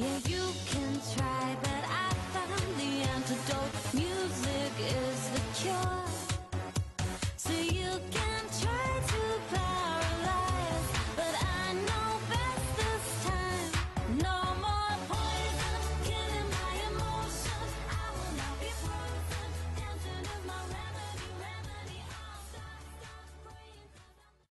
Yeah, you